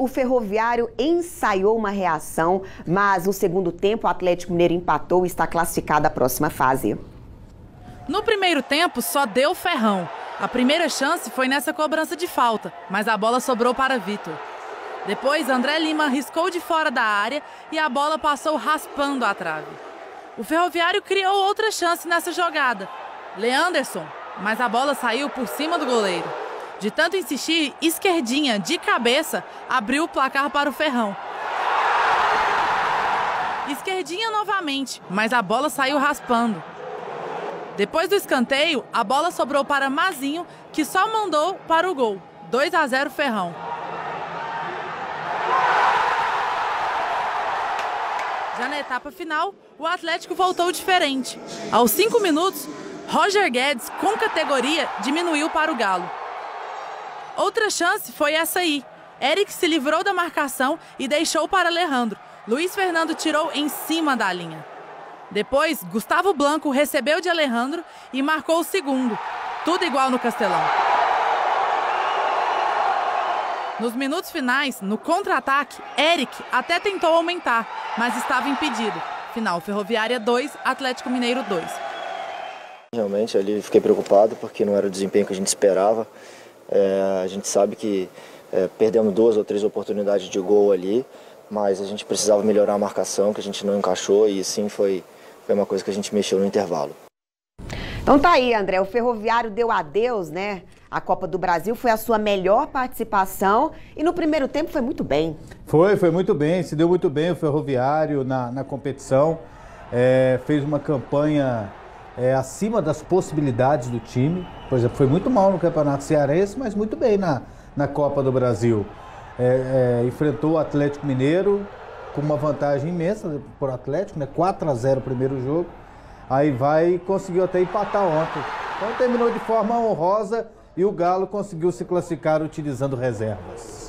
O Ferroviário ensaiou uma reação, mas no segundo tempo o Atlético Mineiro empatou e está classificado à próxima fase. No primeiro tempo só deu ferrão. A primeira chance foi nessa cobrança de falta, mas a bola sobrou para Vitor. Depois, André Lima riscou de fora da área e a bola passou raspando a trave. O Ferroviário criou outra chance nessa jogada. Leanderson, mas a bola saiu por cima do goleiro. De tanto insistir, esquerdinha, de cabeça, abriu o placar para o Ferrão. Esquerdinha novamente, mas a bola saiu raspando. Depois do escanteio, a bola sobrou para Mazinho, que só mandou para o gol. 2 a 0 Ferrão. Já na etapa final, o Atlético voltou diferente. Aos cinco minutos, Roger Guedes, com categoria, diminuiu para o Galo. Outra chance foi essa aí. Eric se livrou da marcação e deixou para Alejandro. Luiz Fernando tirou em cima da linha. Depois, Gustavo Blanco recebeu de Alejandro e marcou o segundo. Tudo igual no Castelão. Nos minutos finais, no contra-ataque, Eric até tentou aumentar, mas estava impedido. Final Ferroviária 2, Atlético Mineiro 2. Realmente ali fiquei preocupado porque não era o desempenho que a gente esperava. É, a gente sabe que é, perdemos duas ou três oportunidades de gol ali, mas a gente precisava melhorar a marcação, que a gente não encaixou e sim foi, foi uma coisa que a gente mexeu no intervalo. Então tá aí, André. O Ferroviário deu adeus, né? A Copa do Brasil foi a sua melhor participação e no primeiro tempo foi muito bem. Foi, foi muito bem. Se deu muito bem o Ferroviário na, na competição. É, fez uma campanha é, acima das possibilidades do time. Por exemplo, foi muito mal no Campeonato Cearense, mas muito bem na, na Copa do Brasil. É, é, enfrentou o Atlético Mineiro com uma vantagem imensa por Atlético, né? 4 a 0 o primeiro jogo. Aí vai e conseguiu até empatar ontem. Então terminou de forma honrosa e o Galo conseguiu se classificar utilizando reservas.